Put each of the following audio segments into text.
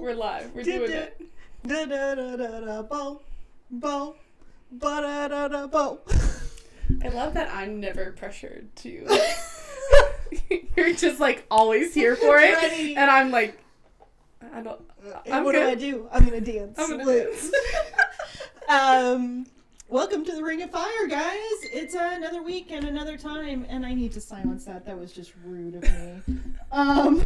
We're, we're live. We're doing it. I love that I'm never pressured to. You're just like always here for it, Ready. and I'm like, I don't. And I'm what good. do I do? I'm gonna dance. I'm gonna dance. um, welcome to the Ring of Fire, guys. It's another week and another time, and I need to silence that. That was just rude of me. Um,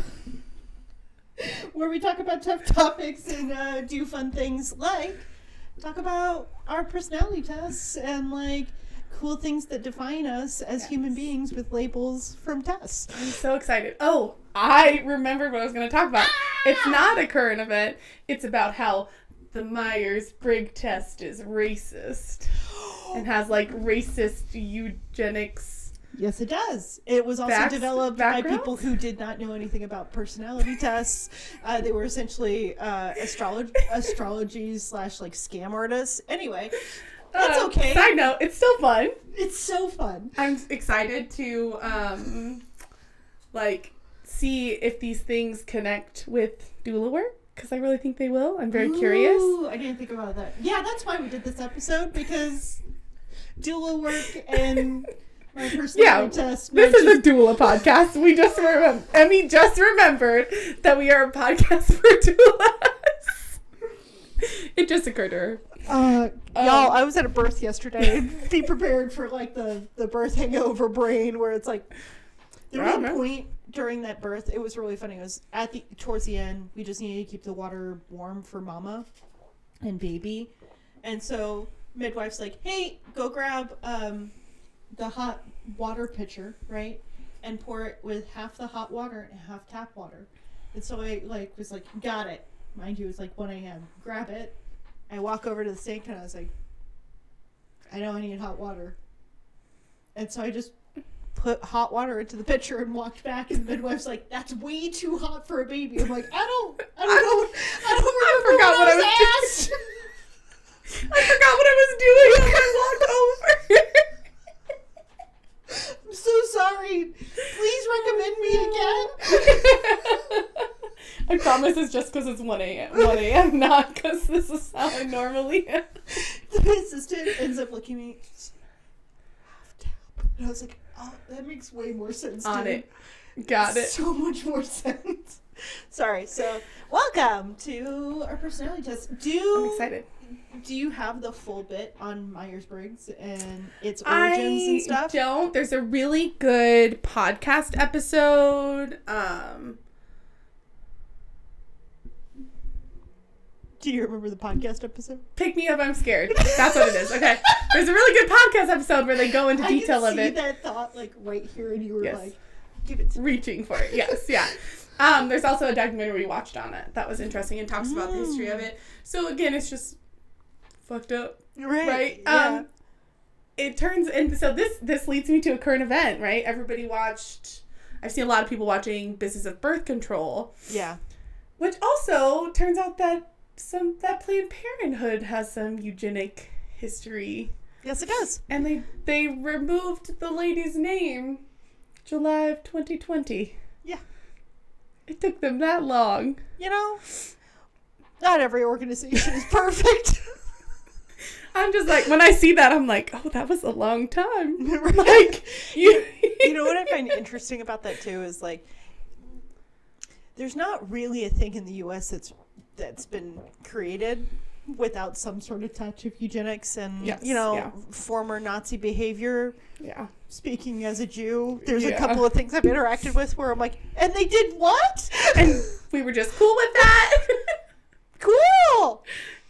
where we talk about tough topics and uh, do fun things like talk about our personality tests and like cool things that define us as human beings with labels from tests. I'm so excited. Oh, I remembered what I was going to talk about. It's not a current event. It's about how the Myers Briggs test is racist and has like racist eugenics. Yes, it does. It was also Backs- developed by people who did not know anything about personality tests. Uh, they were essentially uh, astrology, astrology slash like scam artists. Anyway, that's Uh, okay. Side note, it's still fun. It's so fun. I'm excited to um like see if these things connect with doula work because I really think they will. I'm very curious. I didn't think about that. Yeah, that's why we did this episode because doula work and my personality test. This is a doula podcast. We just remember Emmy just remembered that we are a podcast for doulas. It just occurred to her. Uh, Um, y'all, I was at a birth yesterday. Be prepared for like the the birth hangover brain, where it's like there was a point during that birth. It was really funny. It was at the towards the end. We just needed to keep the water warm for mama and baby, and so midwife's like, "Hey, go grab um the hot water pitcher, right, and pour it with half the hot water and half tap water." And so I like was like, "Got it." Mind you, it was like 1 a.m. Grab it. I walk over to the sink and I was like, I know I need hot water. And so I just put hot water into the pitcher and walked back and the midwife's like, That's way too hot for a baby. I'm like, I don't I don't know I don't remember I forgot what, what I I was, asked. I forgot what I was doing I walked over. So sorry. Please recommend me again. I promise it's just because it's 1 a.m. 1 a.m., not because this is how I normally am. the assistant ends up looking at me half tap. And I was like, Oh, that makes way more sense. On dude. it. Got it. So much more sense. Sorry. So, welcome to our personality test. Do I'm excited. Do you have the full bit on Myers Briggs and its origins and stuff? I don't. There's a really good podcast episode. Um, Do you remember the podcast episode? pick me up. I'm scared. That's what it is. Okay. There's a really good podcast episode where they go into I detail of see it. that thought like right here, and you were Yes. like, "Give it to me." reaching for it. Yes, yeah. Um, there's also a documentary we watched on it that was interesting and talks about the history of it. So again, it's just fucked up, Right. right? Yeah. Um, it turns and so this this leads me to a current event, right? Everybody watched. I've seen a lot of people watching Business of Birth Control, yeah. which also turns out that some that Planned Parenthood has some eugenic history, Yes, it does. and they they removed the lady's name, July of 2020. Yeah. It took them that long. You know, not every organization is perfect. I'm just like when I see that I'm like, oh, that was a long time. Like you, you know what I find interesting about that too is like there's not really a thing in the US that's that's been created without some sort of touch of eugenics and Yes, you know yeah. former Nazi behavior. Yeah. Speaking as a Jew, there's a couple of things I've interacted with where I'm like, and they did what? And we were just cool with that. cool.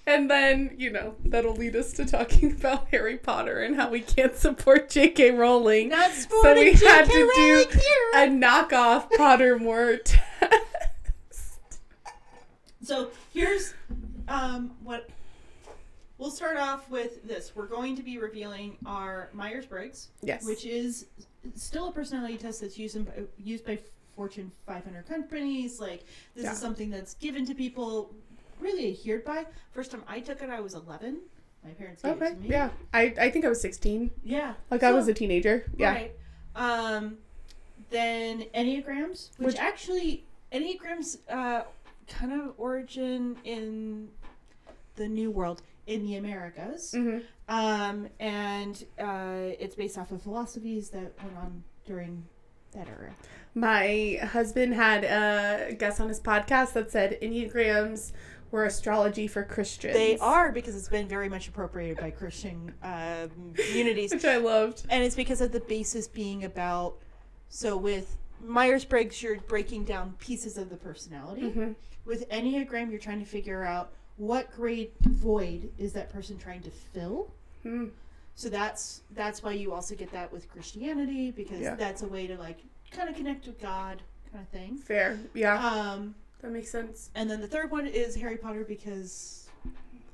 And then, you know, that'll lead us to talking about Harry Potter and how we can't support J.K. Rowling. Not So we had to do Rowling here. a knockoff Pottermore test. So here's um, what we'll start off with. This we're going to be revealing our Myers Briggs, Yes. which is still a personality test that's used in, used by Fortune 500 companies. Like this Yeah. is something that's given to people, really adhered by. First time I took it, I was 11. My parents gave it to me. Yeah. I, I think I was 16. Yeah. Like I was a teenager. Yeah. Right. Um, then enneagrams, which, Which- actually enneagrams uh, kind of origin in the New World in the Americas, Mhm. um, and uh, it's based off of philosophies that went on during that era. My husband had a guest on his podcast that said Enneagrams were astrology for Christians. They are because it's been very much appropriated by Christian um, communities. Which I loved. and it's because of the basis being about so with myers-briggs you're breaking down pieces of the personality Mhm. with enneagram you're trying to figure out what great void is that person trying to fill Mm. so that's that's why you also get that with christianity because Yeah. that's a way to like kind of connect with god kind of thing Fair. Yeah. um that makes sense. and then the third one is harry potter because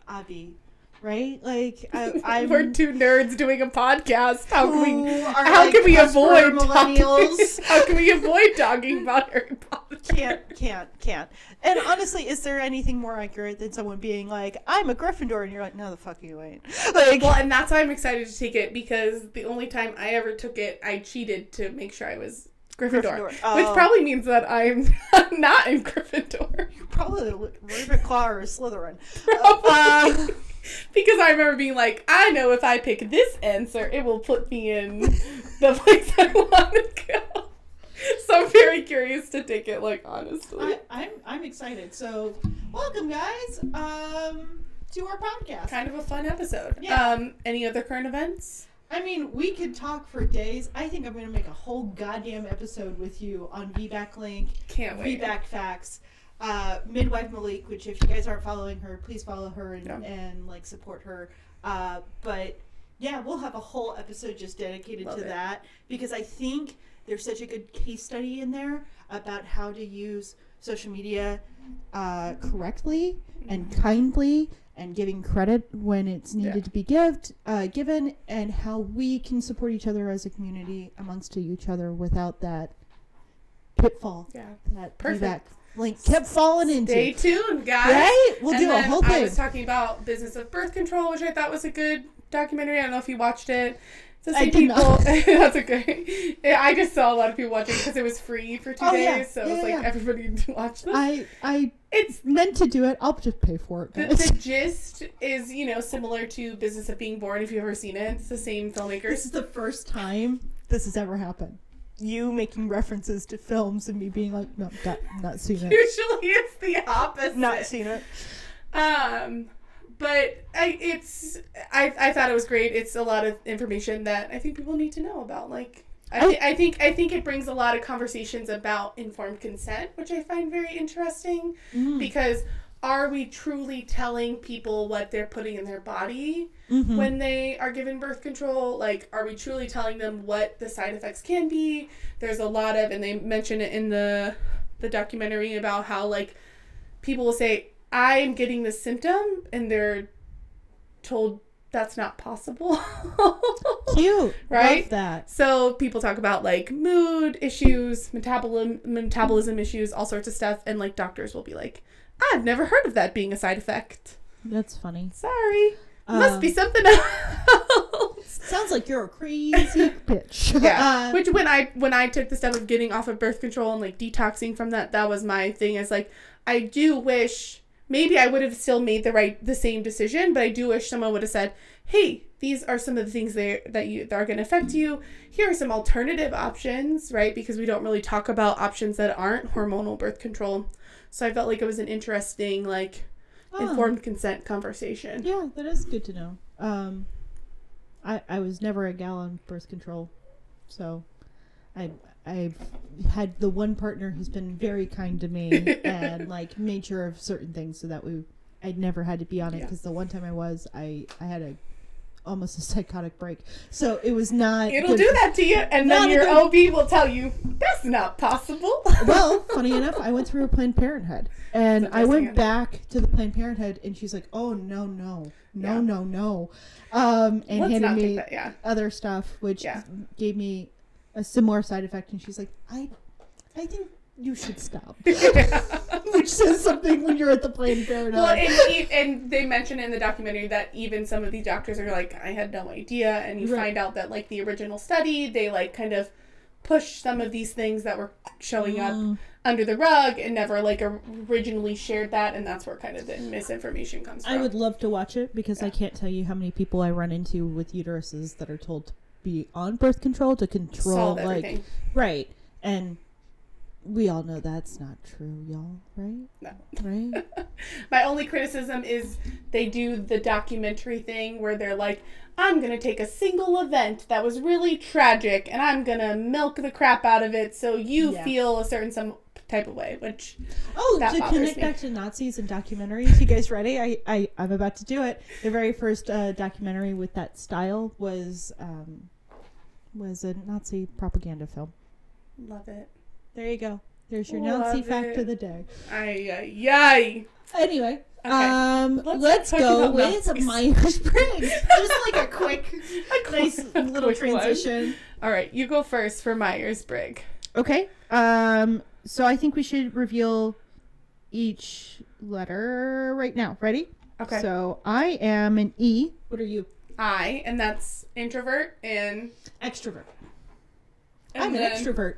avi right like I, i'm We're two nerds doing a podcast. How can we how like, can we avoid talking, millennials how can we avoid talking about Harry Potter? can't, can't, can't. And honestly, is there anything more accurate than someone being like, "I'm a Gryffindor," and you're like, "No, the fuck you ain't." Like, Well, and that's why I'm excited to take it because the only time I ever took it, I cheated to make sure I was Gryffindor, Gryffindor. which Oh. probably means that I'm not in Gryffindor. you're probably a Ravenclaw or Slytherin. Uh, because I remember being like, I know if I pick this answer, it will put me in the place I want to go. So I'm very curious to take it, like honestly. I, I'm, I'm excited. So, welcome, guys, um, to our podcast. kind of a fun episode. Yeah. Um, any other current events? I mean, we could talk for days. I think I'm going to make a whole goddamn episode with you on VBAC Link. Can't wait. feedback facts. Uh, Midwife Malik, which if you guys aren't following her, please follow her and, Yeah. and like support her. Uh, but yeah, we'll have a whole episode just dedicated Love to it. that because I think there's such a good case study in there about how to use social media uh, correctly and kindly and giving credit when it's needed Yeah. to be uh, given and how we can support each other as a community amongst each other without that pitfall Yeah. that Perfect. Link kept falling into. Stay tuned, guys. Right? We'll And do a whole I thing. was talking about Business of Birth Control, which I thought was a good documentary. I don't know if you watched it. It's the I people. That's okay. Yeah, I just saw a lot of people watching because it was free for two Oh, days, yeah. so it Yeah, like yeah. everybody to watch this. I I it's meant to do it. I'll just pay for it. the, the gist is you know similar to Business of Being Born. If you've ever seen it, it's the same this filmmakers. is the first time this has ever happened. You making references to films and me being like, no, not, not seen it. Usually, it's the opposite. Not seen it. Um, but I, it's I, I thought it was great. It's a lot of information that I think people need to know about. Like I, th- I think I think it brings a lot of conversations about informed consent, which I find very interesting Mm. because are we truly telling people what they're putting in their body Mhm. when they are given birth control? Like, are we truly telling them what the side effects can be? There's a lot of, and they mention it in the the documentary about how like people will say, "I'm getting this symptom," and they're told that's not possible. Cute. Right? Love that. So people talk about like mood issues, metabolism metabolism issues, all sorts of stuff, and like doctors will be like, "I've never heard of that being a side effect." That's funny. Sorry, must Um, be something else. Sounds like you're a crazy bitch. yeah. Uh, Which when I when I took the step of getting off of birth control and like detoxing from that, that was my thing. Is like I do wish maybe I would have still made the right the same decision, but I do wish someone would have said, "Hey, these are some of the things there that you that are going to affect you. Here are some alternative options, right? Because we don't really talk about options that aren't hormonal birth control. So I felt like it was an interesting like oh. informed consent conversation. Yeah, that is good to know. Um, I I was never a gal on birth control, so I I've had the one partner who's been very kind to me and like made sure of certain things so that we I never had to be on it Yeah. because the one time I was I I had a almost a psychotic break, so it was not. It'll do that to you, and then your OB will tell you that's not possible. well, funny enough, I went through a Planned Parenthood, and I went back to the Planned Parenthood, and she's like, "Oh no, no, no, Yeah. no, no," um, and Let's handed me that. Yeah. other stuff, which Yeah. gave me a similar side effect. And she's like, "I, I think you should stop," which says something when you're at the Planned Parenthood. well, and, e- and they mention in the documentary that even some of these doctors are like, I had no idea, and you Right. find out that like the original study, they like kind of push some of these things that were showing up Mm. under the rug and never like originally shared that and that's where kind of the misinformation comes from. I would love to watch it because I can't tell you how many people I run into with uteruses that are told to be on birth control to control like right and we all know that's not true y'all right No. right My only criticism is they do the documentary thing where they're like, I'm gonna take a single event that was really tragic and I'm gonna milk the crap out of it so you Yeah. feel a certain some type of way, which oh That to connect me. back to nazis and documentaries you guys ready I, I i'm about to do it the very first uh, documentary with that style was um was a nazi propaganda film love it. there you go there's your Love nazi fact of the day Ay ay ay. Anyway, Okay. um, Let's let's, go with. Myers Briggs. Just like a quick, A nice quick little one. transition. All right, you go first for Myers Briggs. Okay. Um. So I think we should reveal each letter right now. Ready? Okay. So I am an E. What are you? I, and that's introvert and, Extrovert. and I'm an extrovert.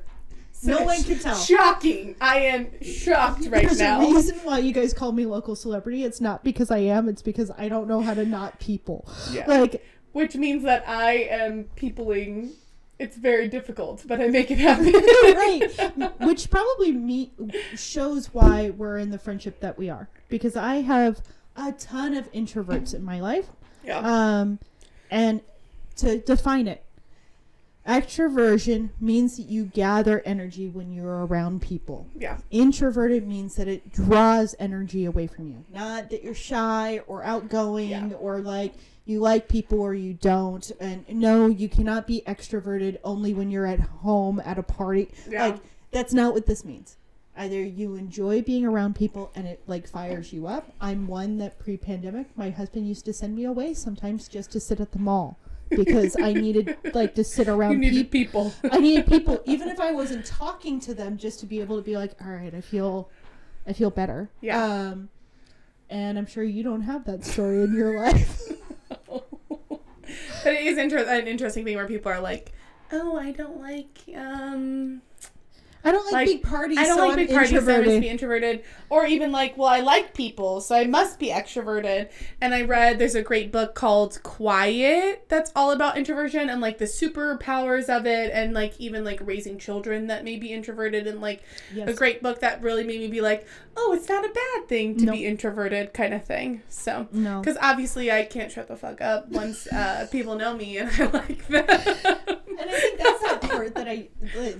So No one can tell. Shocking. I am shocked right There's now. a reason why you guys call me local celebrity. It's not because I am. It's because I don't know how to not people. Yeah. Like Which means that I am peopling. It's very difficult, but I make it happen. right which probably me shows why we're in the friendship that we are because i have a ton of introverts in my life Yeah. um and to define it extroversion means that you gather energy when you're around people Yeah. introverted means that it draws energy away from you not that you're shy or outgoing Yeah. or like you like people or you don't and no you cannot be extroverted only when you're at home at a party Yeah. like that's not what this means either you enjoy being around people and it like fires you up i'm one that pre-pandemic my husband used to send me away sometimes just to sit at the mall because i needed like to sit around people people. I needed people, even if I wasn't talking to them, just to be able to be like, all right, I feel, I feel better. Yeah. Um, and I'm sure you don't have that story in your life. but it is inter- an interesting thing where people are like, "Oh, I don't like um, I don't like, Like, big parties. I don't so like I'm big parties, so I must introverted. be introverted." Or even like, "Well, I like people, so I must be extroverted." And I read there's a great book called Quiet that's all about introversion and like the superpowers of it, and like even like raising children that may be introverted, and like Yes. a great book that really made me be like, "Oh, it's not a bad thing to Nope. be introverted," kind of thing. So. No. Because obviously I can't shut the fuck up once uh, people know me and I like that. And I think that's that part that I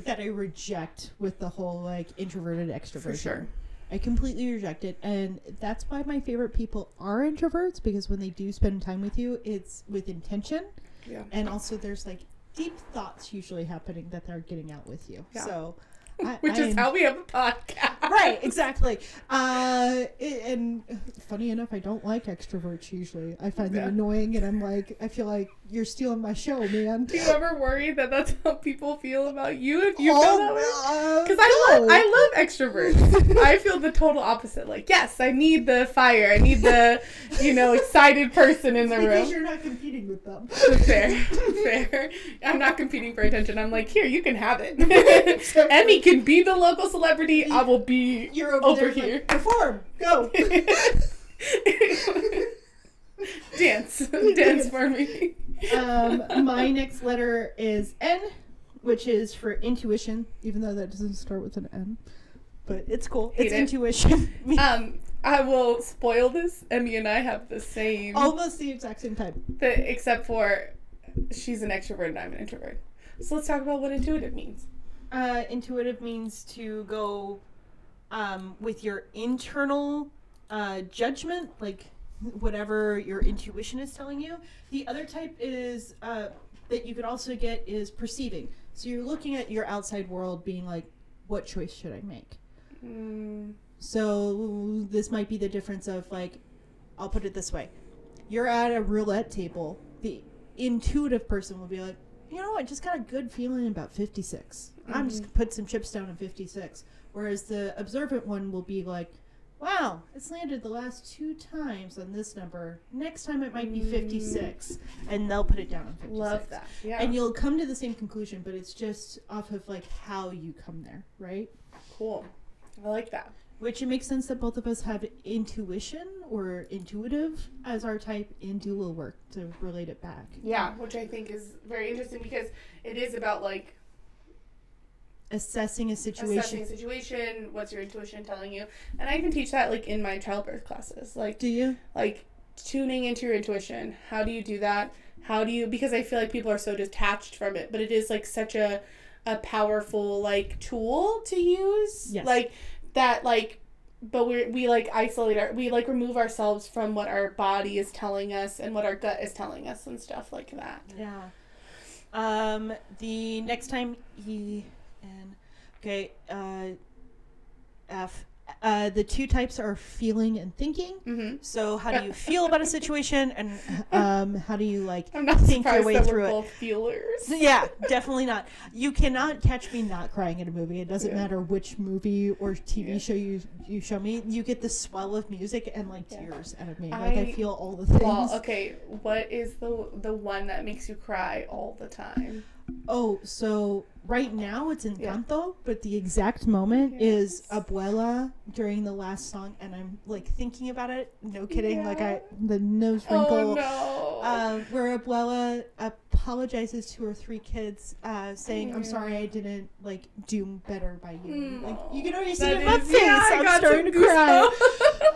that I reject with the whole like introverted extroversion. For sure. I completely reject it, and that's why my favorite people are introverts because when they do spend time with you, it's with intention. Yeah. and also there's like deep thoughts usually happening that they're getting out with you. Yeah. So, I, Which I is am- how we have a podcast. right, exactly. Uh, and funny enough, I don't like extroverts usually. I find Yeah. them annoying, and I'm like, I feel like you're stealing my show, man. Do you ever worry that that's how people feel about you if you Oh, feel that way? Because I love. I love extroverts. I feel the total opposite. Like, yes, I need the fire. I need the, you know, excited person in the because room. you're not competing with them. Fair, fair. I'm not competing for attention. I'm like, here, you can have it. Emmy can be the local celebrity. I will be You're over, over here. Like, Perform, go. dance, dance for me. um, my next letter is N, which is for intuition, even though that doesn't start with an N. But it's cool. Hate it's it. intuition. Um, I will spoil this. Emmy and I have the same, Almost the exact same type. the, except for she's an extrovert and I'm an introvert. So let's talk about what intuitive means. Uh, intuitive means to go um, with your internal uh, judgment, like whatever your intuition is telling you. The other type is uh, that you could also get is perceiving. So you're looking at your outside world, being like, what choice should I make? Mm, So this might be the difference of like, I'll put it this way: you're at a roulette table. The intuitive person will be like, you know, I just got a good feeling about 56. I'm just gonna put some chips down at 56. Whereas the observant one will be like, wow, it's landed the last two times on this number. Next time it might be Mm. 56. And they'll put it down on 56. Love that. Yeah. And you'll come to the same conclusion, but it's just off of like how you come there, right? cool. I like that. Which it makes sense that both of us have intuition or intuitive as our type and do a little work to relate it back. Yeah, which I think is very interesting because it is about like Assessing a situation. assessing a situation, what's your intuition telling you, and I even teach that like in my childbirth classes, like Do you? like tuning into your intuition. How do you do that? How do you? Because I feel like people are so detached from it, but it is like such a a powerful like tool to use. Yes. Like that like. But we we like isolate our we like remove ourselves from what our body is telling us and what our gut is telling us and stuff like that. Yeah. Um, the next time he and okay, uh, F. Uh, the two types are feeling and thinking. Mm-hmm. So, how do you feel about a situation, and um, how do you like think your way through it? feelers. Yeah, definitely not. You cannot catch me not crying at a movie. It doesn't Yeah. matter which movie or TV Yeah. show you you show me. You get the swell of music and like Yeah. tears out of me. Like I I- feel all the things. Well, okay. What is the the one that makes you cry all the time? Oh, so right now it's Yeah. Encanto, but the exact moment is Abuela during the last song, and I'm like thinking about it. No kidding. Like I the nose Oh wrinkle. no. Uh, where Abuela apologizes to her three kids, uh, saying, "I'm sorry I didn't like do better by you." Mm. Like you can already see That it in my face. yeah, I'm starting to cry.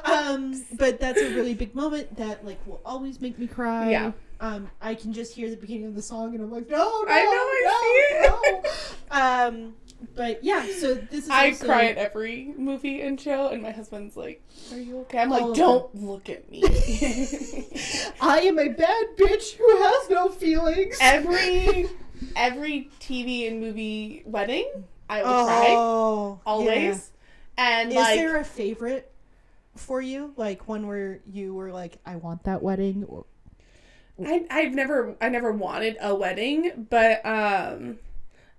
um, but that's a really big moment that like will always make me cry. Yeah. Um, I can just hear the beginning of the song and I'm like, no, no, I know, I no, no. Um, but yeah, so this is. I also- cry at every movie and show, and my husband's like, "Are you okay?" I'm like, "Don't look at me." I am a bad bitch who has no feelings. every every TV and movie wedding, I will cry oh, always, and Is like there a favorite for you? Like one where you were like, I want that wedding? Or, I I've never I never wanted a wedding, but um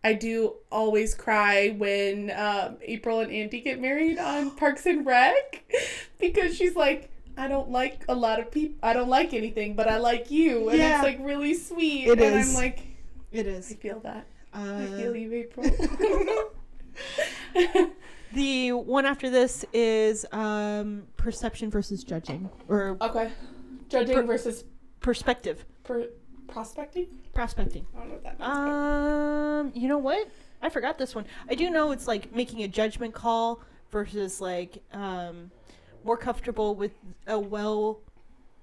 I do always cry when um, April and Andy get married on Parks and Rec because she's like I don't like a lot of people. I don't like anything, but I like you, and Yeah. it's like really sweet. It and is. I'm like, it I feel that. Uh, I feel you, April. the one after this is um, perception versus judging, or okay, judging Per- versus perspective, per- prospecting. prospecting. I don't know what that means. Um, you know what? I forgot this one. I do know it's like making a judgment call versus like um, more comfortable with a well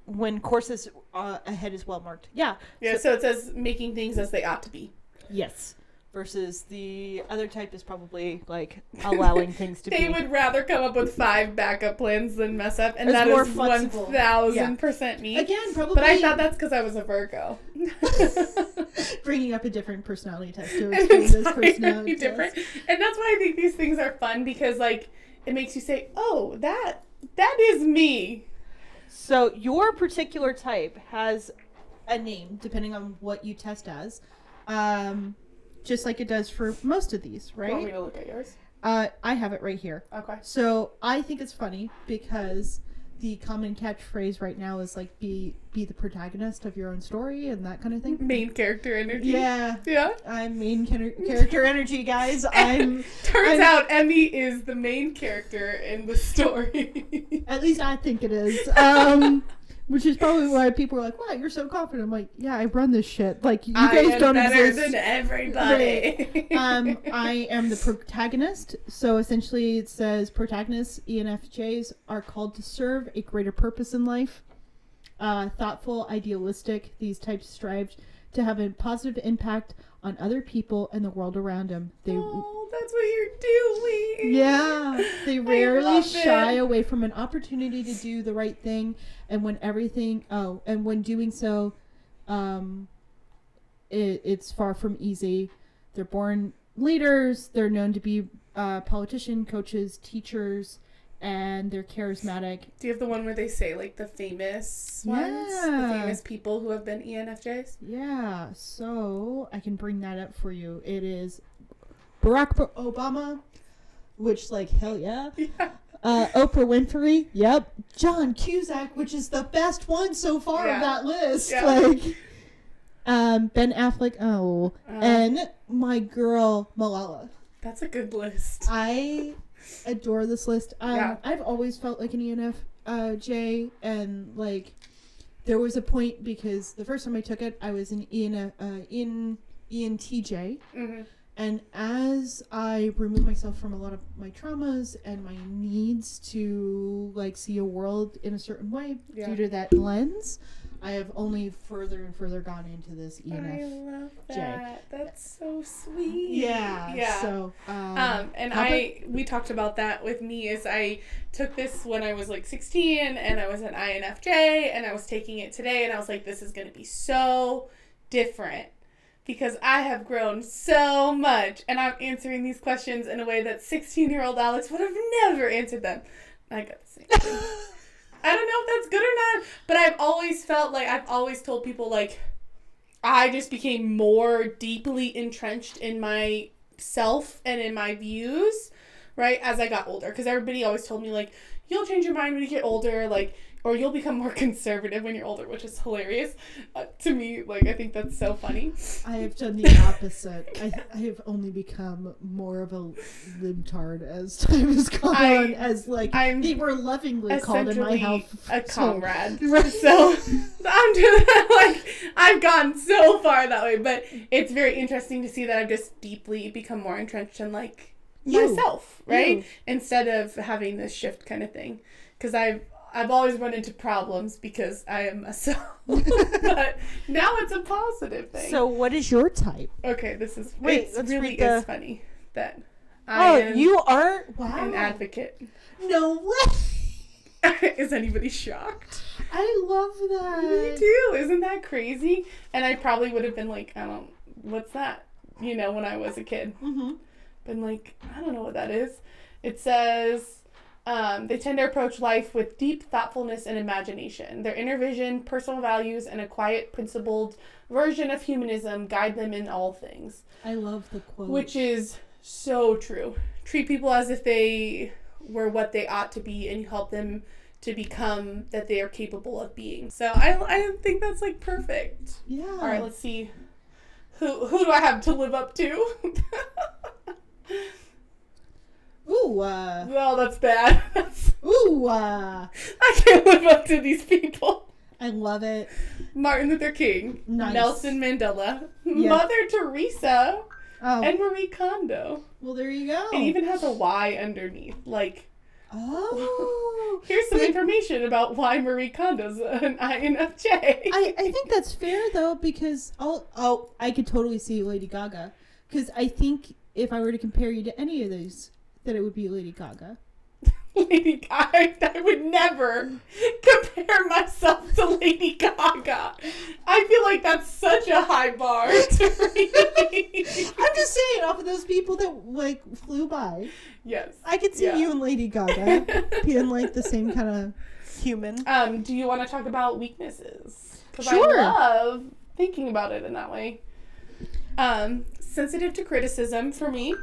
when courses uh, ahead is well marked. Yeah. yeah, so it says making things as they ought to be. Yes. Versus the other type is probably like allowing things to They be. would rather come up with five backup plans than mess up, and It's that more is one flexible. thousand percent me. Again, probably. But I thought that's because I was a Virgo. bringing up a different personality test to And explain it's personality different, and that's why I think these things are fun because like it makes you say, "Oh, that that is me." So your particular type has a name depending on what you test as, um, just like it does for most of these, right? Want me to look at yours? Uh, I have it right here. Okay. So I think it's funny because the common catchphrase right now is like be be the protagonist of your own story and that kind of thing. Main character energy. Yeah, Yeah. I'm main char- character energy, guys. I'm Turns I'm- out Emmy is the main character in the story. At least I think it is. Um, which is probably why people are like, "Wow, you're so confident." I'm like, "Yeah, I run this shit. Like you I guys am don't better exist." than everybody. um, I am the protagonist. So essentially, it says protagonists (ENFJs) are called to serve a greater purpose in life. Uh, thoughtful, idealistic. These types strive to have a positive impact on other people and the world around them. They oh, that's what you're doing. Yeah, they rarely shy it. away from an opportunity to do the right thing, and when everything, oh, and when doing so, um, it, it's far from easy. They're born leaders. They're known to be uh, politician, coaches, teachers, and they're charismatic. Do you have the one where they say like the famous ones? The famous people who have been ENFJs? Yeah, so I can bring that up for you. It is Barack Obama, which like hell yeah. Yeah. Uh, Oprah Winfrey. Yep. John Cusack, which is the best one so far Yeah. of that list. Yeah. Like, um, Ben Affleck. Oh, Uh, and my girl Malala. That's a good list. I adore this list. Um, Yeah. I've always felt like an ENFJ, uh, and like there was a point because the first time I took it, I was an ENF, uh, in ENTJ, hmm and as I remove myself from a lot of my traumas and my needs to like see a world in a certain way Yeah. due to that lens, I have only further and further gone into this I ENF. love that. That's so sweet. Yeah. Yeah. So. Um, Um, and I we talked about that with me is I took this when I was like 16 and I was an INFJ and I was taking it today and I was like this is going to be so different because I have grown so much and I'm answering these questions in a way that 16-year-old Alex would have never answered them. I got the same thing. I don't know if that's good or not, but I've always felt like I've always told people like I just became more deeply entrenched in myself and in my views, right, as I got older. Because everybody always told me, like, you'll change your mind when you get older, like, or you'll become more conservative when you're older, which is hilarious uh, to me. Like, I think that's so funny. I have done the opposite. I, I have only become more of a libtard as time has gone I- on, as like I'm they were lovingly called in my house. a So- comrade. Right. So I'm just like I've gone so far that way, but it's very interesting to see that I've just deeply become more entrenched in like You. myself, right? You. Instead of having this shift kind of thing, because I've I've always run into problems because I am a myself, but now it's a positive thing. So, what is your type? okay, this is Wait, let's really the- is funny that I Oh, am you are wow. an advocate. No way. is anybody shocked? I love that. Me too. Isn't that crazy? And I probably would have been like, I don't, what's that? You know, when I was a kid, Mm-hmm. been like, I don't know what that is. It says. Um, they tend to approach life with deep thoughtfulness and imagination. Their inner vision, personal values, and a quiet, principled version of humanism guide them in all things, I love the quote. which is so true. Treat people as if they were what they ought to be, and help them to become that they are capable of being. So I, I think that's like perfect. yeah. All right, let's see. Who who do I have to live up to? Ooh, uh, well, that's bad. Ooh, uh, I can't live up to these people. I love it. Martin Luther King, Nice. Nelson Mandela, Yeah. Mother Teresa, Oh, and Marie Kondo. well, there you go. It even has a Y underneath. Like, oh, here's some But- information about why Marie Kondo's an INFJ. I, I think that's fair though because oh oh I could totally see Lady Gaga because I think if I were to compare you to any of those that it would be Lady Gaga. Lady Gaga. I would never compare myself to Lady Gaga. I feel like that's such a high bar to reach. I'm just saying off of those people that like flew by. yes. I could see Yeah. you and Lady Gaga being like the same kind of human. Um, do you want to talk about weaknesses? Because Sure. I love thinking about it in that way. Um, sensitive to criticism for me,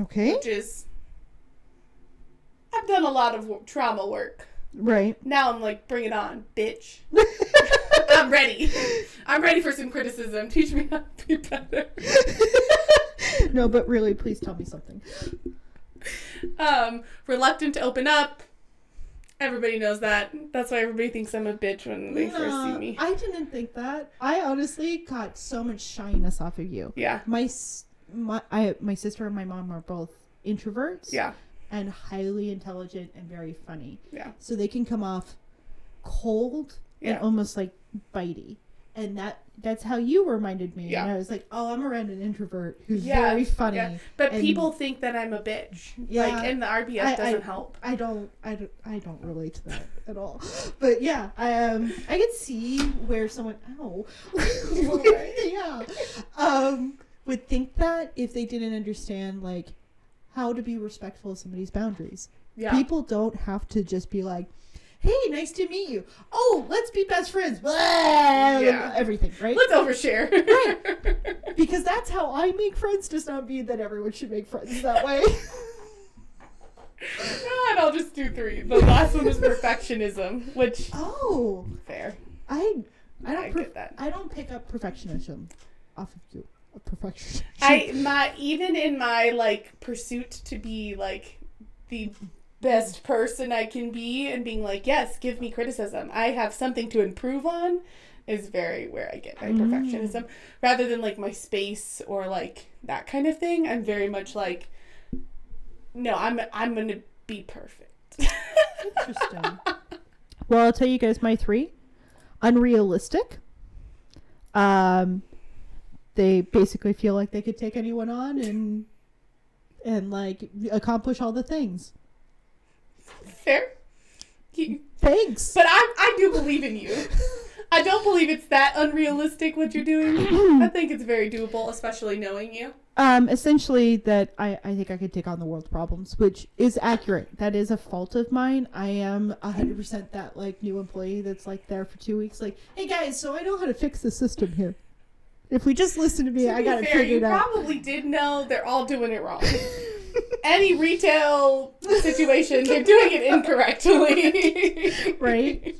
Okay. which is I've done a lot of trauma work. Right. Now I'm like, bring it on, bitch. I'm ready. I'm ready for some criticism. Teach me how to be better. no, but really, please tell me something. Um, reluctant to open up. Everybody knows that. That's why everybody thinks I'm a bitch when they first see me. I didn't think that. I honestly got so much shyness off of you. Yeah. My my I my sister and my mom are both introverts. Yeah. And highly intelligent and very funny. Yeah. So they can come off cold Yeah. and almost like bitey. And that that's how you reminded me. Yeah. And I was like, oh, I'm around an introvert who's Yeah, very funny. yeah. But and- people think that I'm a bitch. Yeah. Like, and the RBF I- I- doesn't help. I don't, I don't, I don't relate to that at all. But yeah, I, um, I could see where someone, ow, yeah, um, would think that if they didn't understand like how to be respectful of somebody's boundaries. Yeah. People don't have to just be like, "Hey, nice to meet you." Oh, let's be best friends. Blah, Yeah. Everything, right? Let's overshare. right. because that's how I make friends. Does not mean that everyone should make friends that way. And I'll just do three. The last one is perfectionism, which Oh, fair. I I I don't per- get that. I don't pick up perfectionism off of you. Perfection. I my even in my like pursuit to be like the best person I can be and being like, yes, give me criticism. I have something to improve on is very where I get my Mm. perfectionism. Rather than like my space or like that kind of thing. I'm very much like no, I'm I'm gonna be perfect. Interesting. well, I'll tell you guys my three. Unrealistic. Um, they basically feel like they could take anyone on and and like accomplish all the things. Fair. You- Thanks. But I I do believe in you. I don't believe it's that unrealistic what you're doing. I think it's very doable, especially knowing you. Um, essentially, that I, I think I could take on the world's problems, which is accurate. That is a fault of mine. I am 100% that, like, new employee that's, like, there for two weeks, like, hey guys, so I know how to fix the system here. If we just listen to me, To I got it fair, figured you out. probably did know they're all doing it wrong. Any retail situation, they're doing it incorrectly. Right.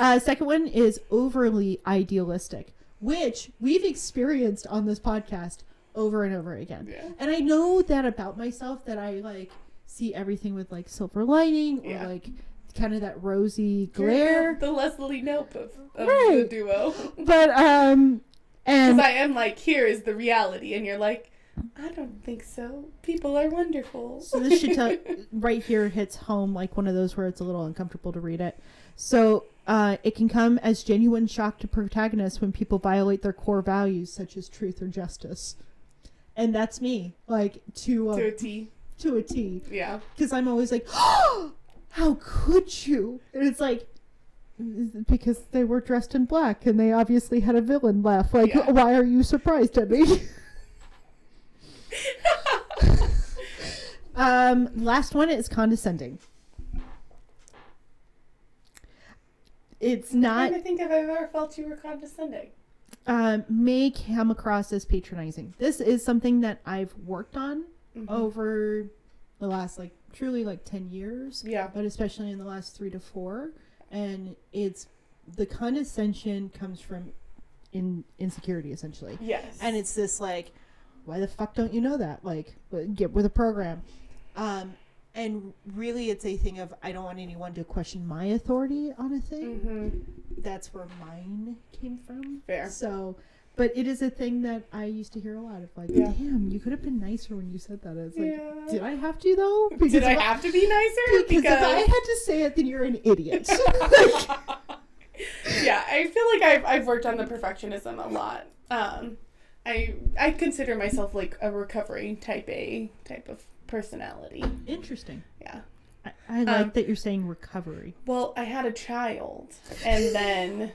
Uh, second one is overly idealistic, which we've experienced on this podcast over and over again. Yeah. And I know that about myself that I like see everything with like silver lining or Yeah. like kind of that rosy glare. The, the Leslie Knope of, of Right. the duo. But um and Because I am like, here is the reality. And you're like, I don't think so. People are wonderful. so this should tell right here hits home like one of those where it's a little uncomfortable to read it. So uh, it can come as genuine shock to protagonists when people violate their core values such as truth or justice. And that's me, like to a, to a T. to a T. Yeah. because I'm always like, oh, how could you? And it's like, because they were dressed in black and they obviously had a villain laugh. Like, Yeah. why are you surprised at me? um, last one is condescending. It's not. I think I've ever felt you were condescending. um, may come across as patronizing. This is something that I've worked on Mhm. over the last like truly like 10 years Yeah. but especially in the last three to four and it's the condescension comes from in insecurity essentially. Yes. and it's this like why the fuck don't you know that? Like get with a program. Um and really it's a thing of i don't want anyone to question my authority on a thing. Hmm that's where mine came from. Fair. so but it is a thing that i used to hear a lot of like Yeah. damn you could have been nicer when you said that it's like Yeah. did i have to though Did I have to be nicer? because, if I had to say it, then you're an idiot. yeah, I feel like I've, I've worked on the perfectionism a lot. Um, I I consider myself like a recovery type A type of personality. Interesting. Yeah. I, I like Um, that you're saying recovery. Well, I had a child, and then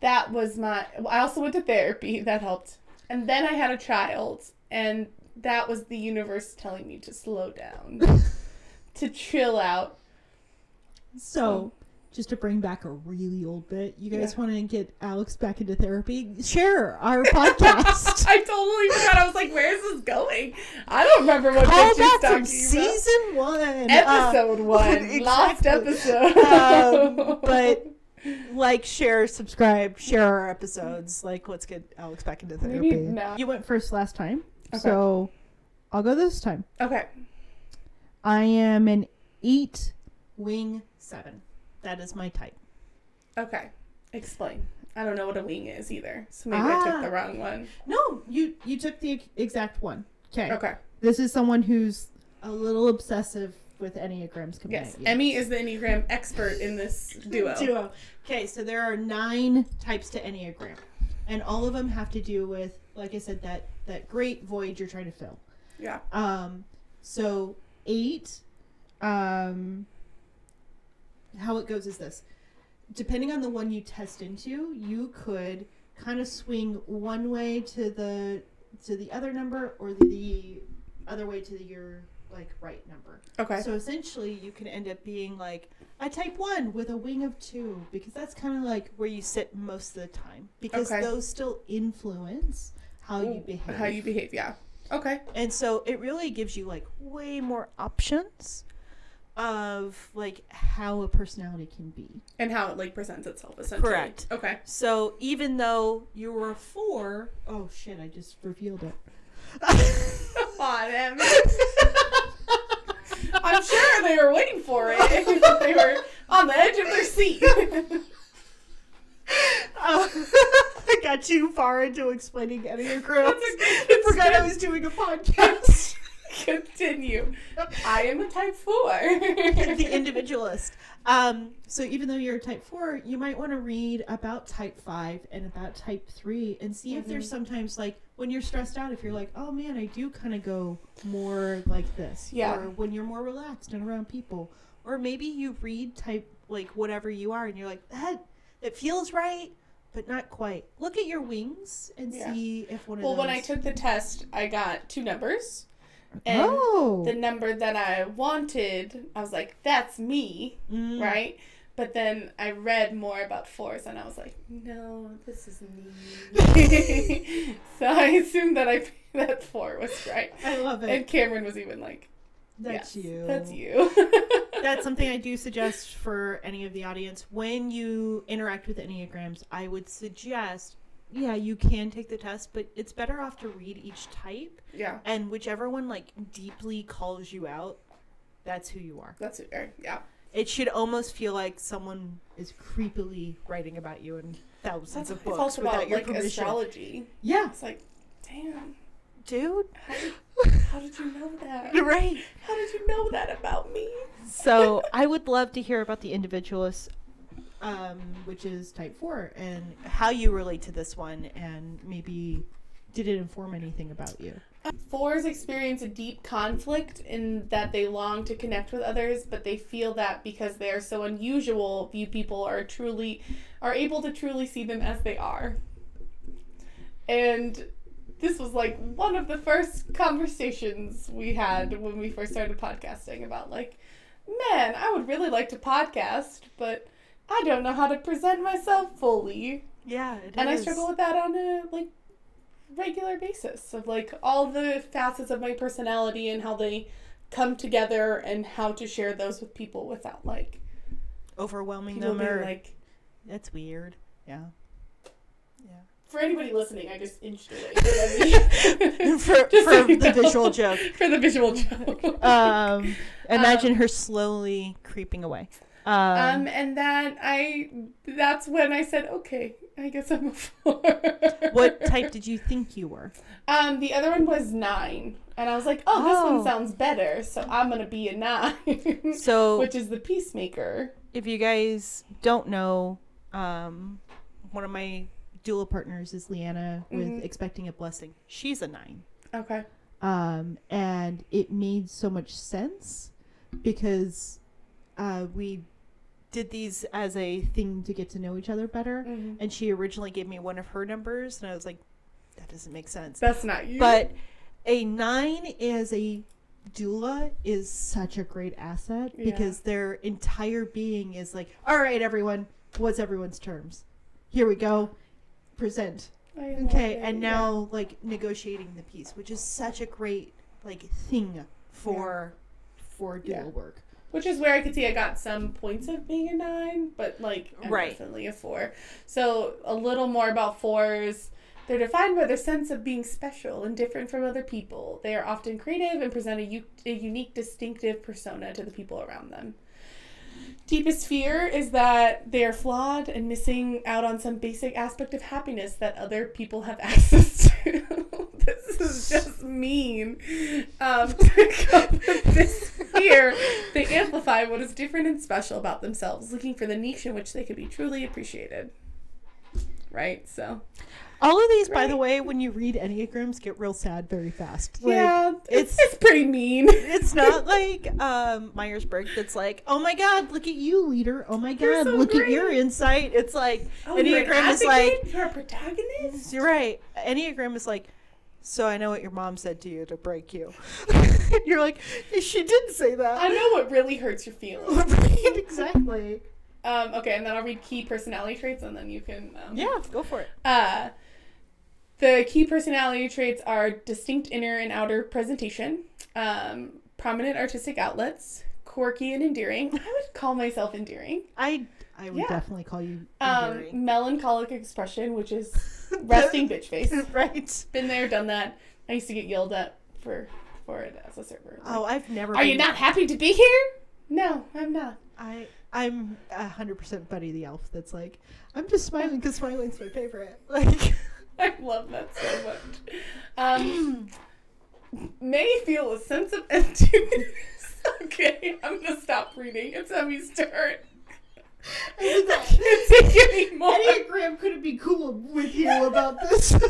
that was my. I also went to therapy. That helped. And then I had a child, and that was the universe telling me to slow down, to chill out. So, just to bring back a really old bit, you guys Yeah. want to get Alex back into therapy? Share our podcast. I totally forgot. I was like, "Where is this going?" I don't remember what Call back from about. season one. Episode Uh, one, exactly. episode. Um, but like, share, subscribe, share our episodes. Like, let's get Alex back into Maybe therapy. now. You went first last time, Okay. so I'll go this time. okay, I am an eight wing seven. That is my type. okay, explain. I don't know what a wing is either, so maybe I took Ah. the wrong one. No, you you took the exact one. Okay. Okay, This is someone who's a little obsessive with enneagrams coming yes, at you. Emmy is the enneagram expert in this duo. Duo. Okay, so there are nine types to enneagram, and all of them have to do with, like I said, that that great void you're trying to fill. Yeah. Um, so eight, um, how it goes is this: depending on the one you test into, you could kind of swing one way to the to the other number, or the, the other way to the, your like right number. Okay. So essentially, you can end up being like a type one with a wing of two because that's kind of like where you sit most of the time because Okay. those still influence how you behave. How you behave? Yeah. Okay. and so it really gives you like way more options of like how a personality can be. And how it like presents itself essentially. Correct. Okay. So even though you were a four, oh shit, I just revealed it. Come on, Em. I'm sure they were waiting for it. they were on the edge of their seat. I got too far into explaining Enneagrams. I forgot I was doing a podcast. Continue. I am a type four. the individualist. Um, so even though you're a type four, you might want to read about type five and about type three and see if there's Mhm. sometimes like when you're stressed out, if you're like, oh man, I do kind of go more like this. Yeah. Or when you're more relaxed and around people. Or maybe you read type like whatever you are and you're like, that it feels right, but not quite. Look at your wings and Yeah. see if one of them well, those. when I took the test, I got two numbers. And oh. the number that I wanted, I was like, that's me, Mm. right? But then I read more about fours and I was like, no, this is me. so I assumed that I that four was right. I love it. And Cameron was even like, That's yes, you. That's you. that's something I do suggest for any of the audience. When you interact with Enneagrams, I would suggest, yeah, you can take the test, but it's better off to read each type. yeah, And whichever one, like, deeply calls you out, that's who you are. that's it. right, Yeah. It should almost feel like someone is creepily writing about you in thousands That's, of it's books also without about your like permission. astrology. Yeah, It's like, damn, dude. how did, how did you know that? You're right. How did you know that about me? So I would love to hear about the individualist, um, which is type four, and how you relate to this one, and maybe did it inform anything about you? Fours experience a deep conflict in that they long to connect with others, but they feel that because they are so unusual, few people are truly are able to truly see them as they are. And this was like one of the first conversations we had when we first started podcasting about like, man, I would really like to podcast, but I don't know how to present myself fully Yeah, and I struggle with that on a like regular basis of like all the facets of my personality and how they come together and how to share those with people without like overwhelming people them. Or, like that's weird. Yeah. Yeah. For anybody listening I just inched away for Just for so the know. visual joke. for the visual joke Um, imagine Um, her slowly creeping away. Um, um and that I that's when I said okay I guess I'm a four what type did you think you were? um the other one was nine and I was like oh this Oh. one sounds better so I'm gonna be a nine So which is the peacemaker if you guys don't know, um, one of my doula partners is Leanna with Mhm. Expecting a Blessing. She's a nine. okay Um, and it made so much sense because uh, we did these as a thing to get to know each other better. Mhm. And she originally gave me one of her numbers, and I was like, that doesn't make sense. That's not you. But a nine as a doula is such a great asset Yeah. because their entire being is like, all right, everyone, what's everyone's terms? Here we go, present. Okay, it, and yeah. now like negotiating the peace, which is such a great like thing for for doula Yeah. work. Which is where I could see I got some points of being a nine, but like I'm Right. definitely a four. So a little more about fours. They're defined by their sense of being special and different from other people. They are often creative and present a, u- a unique, distinctive persona to the people around them. Deepest fear is that they are flawed and missing out on some basic aspect of happiness that other people have access to. this is just mean. Um, to cope with this fear, they amplify what is different and special about themselves, looking for the niche in which they can be truly appreciated. Right? So, All of these, by the way, when you read enneagrams, get real sad very fast. Like, yeah, it's, it's- it's pretty mean. It's not like um, Myers Briggs that's like, oh my god, look at you, leader. Oh my god, so look great." at your insight. It's like Oh, Enneagram is like, you're a protagonist? you're right. Enneagram is like, so I know what your mom said to you to break you. you're like, she did say that. I know what really hurts your feelings. exactly. Um, okay, and then I'll read key personality traits, and then you can. Um, Yeah, go for it. Uh, the key personality traits are distinct inner and outer presentation, um, prominent artistic outlets, quirky and endearing. I would call myself endearing. I I would Yeah. definitely call you Um, melancholic expression, which is resting bitch face. right. Been there, done that. I used to get yelled at for for it as a server. Like, Oh, I've never. Are you not happy to be here? No, I'm not. I I'm a hundred percent Buddy the Elf. That's like I'm just smiling because smiling's my favorite. Like I love that so much. Um, May feel a sense of emptiness. okay, I'm gonna stop reading. It's Emmy's turn. I mean, I can't take anymore. Enneagram couldn't be cool with you about this.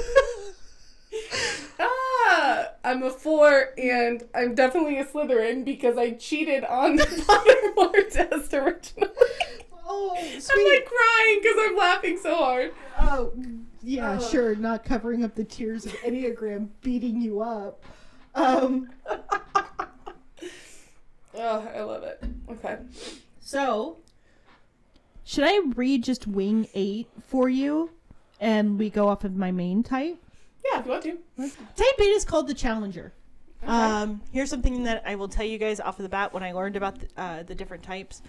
Ah, I'm a four, and I'm definitely a Slytherin because I cheated on the Pottermore test originally. oh, I'm like crying because I'm laughing so hard. oh, yeah, Oh. sure. Not covering up the tears of Enneagram beating you up. Um. Oh, I love it. Okay. So, should I read just wing eight for you, and we go off of my main type? Yeah, if you want to. Type eight is called the Challenger. Okay. Um, here's something that I will tell you guys off of the bat when I learned about the, uh, the different types.